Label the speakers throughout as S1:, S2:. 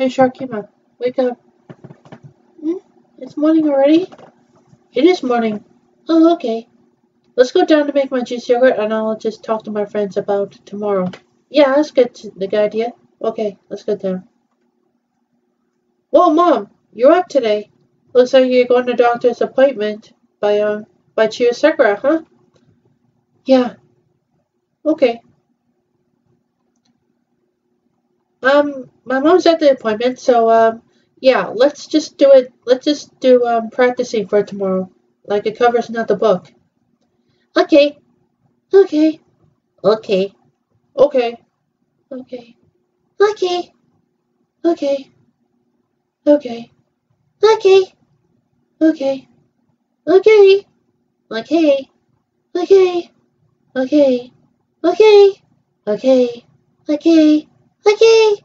S1: Hey, Sharkima, wake up. Hmm? It's morning already? It is morning. Oh, okay. Let's go down to make my juice yogurt and I'll just talk to my friends about tomorrow. Yeah, that's good, the good idea. Okay, let's go down. Whoa, Mom, you're up today. Looks like you're going to doctor's appointment by, um, by Chiyo Sakura, huh? Yeah. Okay. Um, my mom's at the appointment, so, um, yeah, let's just do it, let's just do, um, practicing for tomorrow. Like it covers not the book. Okay. Okay. Okay. Okay. Okay. Okay. Okay. Okay. Okay. Okay. Okay. Okay. Okay. Okay. Okay. Okay. Okay. Okay.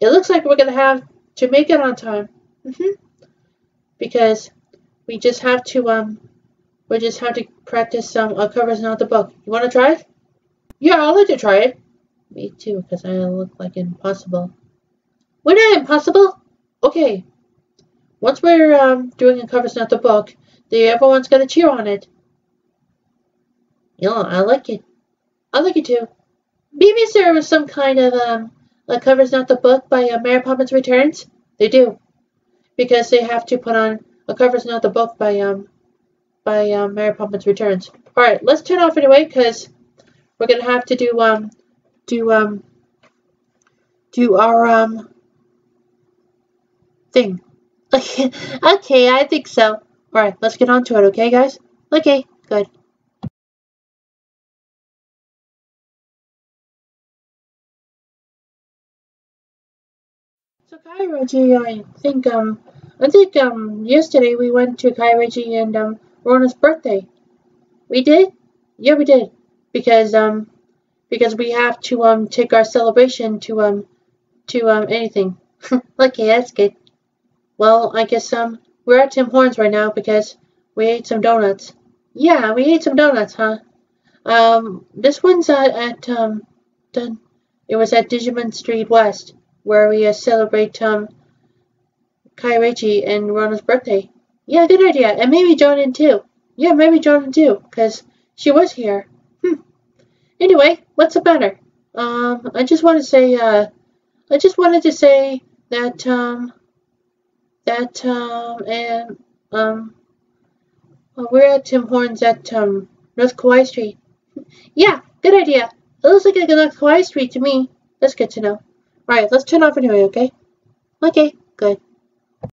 S1: It looks like we're gonna have to make it on time. Mm-hmm. Because we just have to um we just have to practice some uh, covers not the book. You wanna try it? Yeah, I'd like to try it. Me too, because I look like impossible. We're not impossible. Okay. Once we're um, doing a covers not the book, the everyone's gonna cheer on it. Yeah, I like it. I like it too. Maybe there was some kind of um a covers not the book by uh, Mary Poppins Returns. They do, because they have to put on a covers not the book by um by um, Mary Poppins Returns. All right, let's turn off anyway, because we're gonna have to do um do um do our um thing. okay, I think so. All right, let's get on to it, okay, guys? Okay, good. So Kairaji, I think um I think um yesterday we went to Kairaji and um Rona's birthday. We did? Yeah, we did. Because um because we have to um take our celebration to um to um anything. okay, that's good. Well, I guess um we're at Tim Hortons right now because we ate some donuts. Yeah, we ate some donuts, huh? Um, this one's at, at um done. It was at Digimon Street West where we uh, celebrate um Kairachi and Rona's birthday. Yeah, good idea. And maybe Jonan too. Yeah, maybe Jonan too, because she was here. Hmm. Anyway, what's the matter? Um, I just want to say, uh, I just wanted to say that, um, that, um, and, um, well, we're at Tim Hortons at, um, North Kauai Street. yeah, good idea. It looks like a North Kauai Street to me. That's good to know. Alright, let's turn off anyway, okay? Okay, good.